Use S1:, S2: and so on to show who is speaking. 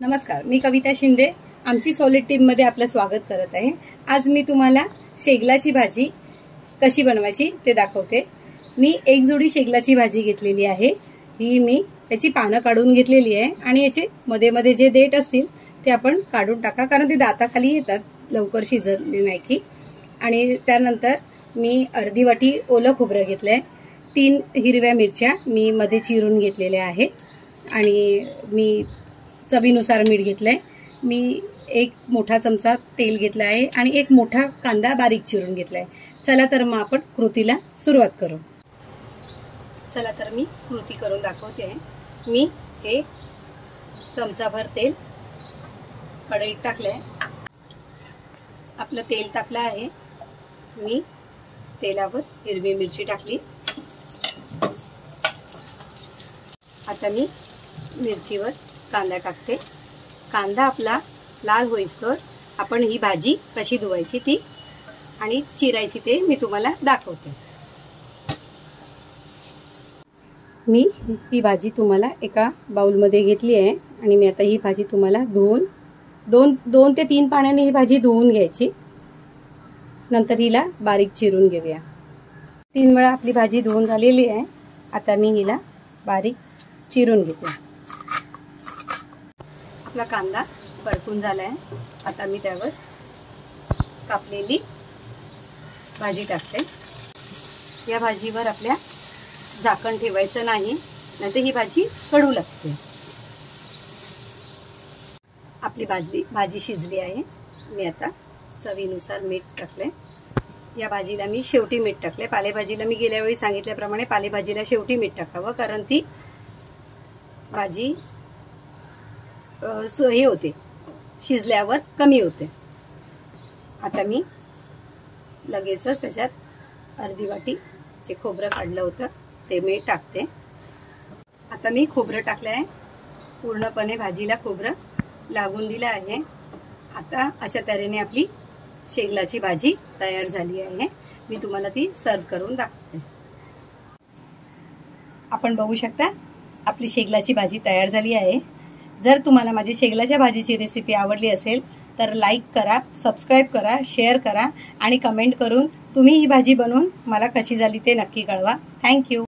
S1: नमस्कार मी कविता शिंदे. आमची सॉलिड टीममध्ये आपलं स्वागत करत आहे. आज मी तुम्हाला शेगलाची भाजी कशी बनवायची ते दाखवते. मी एक जोडी शेगलाची भाजी घेतलेली आहे. ही मी त्याची पानं काढून घेतलेली आहे आणि याचे मध्ये मध्ये जे देठ असतील ते आपण काढून टाका कारण ते दाताखाली येतात लवकर शिजले नाही की. आणि त्यानंतर मी अर्धी वाटी ओलं खोबरं घेतलं आहे तीन हिरव्या मिरच्या मी मध्ये चिरून घेतलेल्या आहेत. आणि मी चवीनुसार मीठ घेतलं आहे मी एक मोठा चमचा तेल घेतला आहे आणि एक मोठा कांदा बारीक चिरून घेतला आहे चला तर मग आपण कृतीला सुरुवात करू. चला तर मी कृती करून दाखवते. आहे मी हे चमचाभर तेल कढईत टाकलं आहे आपलं तेल टाकलं आहे. मी तेलावर हिरवी मिरची टाकली. आता मी मिरचीवर कांदा टाकते. कांदा आपला लाल होईस्तोवर आपण ही भाजी कशी धुवायची ती आणि चिरायची ते मी तुम्हाला दाखवते. मी ही भाजी तुम्हाला एका बाऊलमध्ये घेतली आहे आणि मी आता ही भाजी तुम्हाला धुवून दोन दोन ते तीन पाण्याने ही भाजी धुवून घ्यायची. नंतर हिला बारीक चिरून घेऊया. तीन वेळा आपली भाजी धुवून झालेली आहे. आता मी हिला बारीक चिरून घेते. आपला कांदा परतून झाला आहे आता मी त्यावर कापलेली भाजी टाकते. या भाजीवर आपल्या झाकण ठेवायचं नाही नाहीतर ही भाजी कडू लागते. आपली भाजी भाजी शिजली आहे. मी आता चवीनुसार मीठ टाकले या भाजीला मी शेवटी मीठ टाकले पालेभाजीला मी गेल्या वेळी सांगितल्याप्रमाणे पालेभाजीला शेवटी मीठ टाकावं कारण ती भाजी हे होते. शिजल्यावर कमी होते. आता मी लगेचच त्याच्यात अर्धी वाटी जे खोबरं काढलं होतं ते मी टाकते. आता मी खोबरं टाकलं आहे. पूर्णपणे भाजीला खोबरं लागून दिलं आहे. आता अशा तऱ्हेने आपली शेगलाची भाजी तयार झाली आहे. मी तुम्हाला ती सर्व करून दाखवते. आपण बघू शकता आपली शेगलाची भाजी तयार झाली आहे. जर तुम्हाला माझी शेगलाच्या भाजीची रेसिपी आवडली असेल तर लाईक करा सबस्क्राईब करा शेअर करा आणि कमेंट करून तुम्ही ही भाजी बनवून मला कशी झाली ते नक्की कळवा. थँक्यू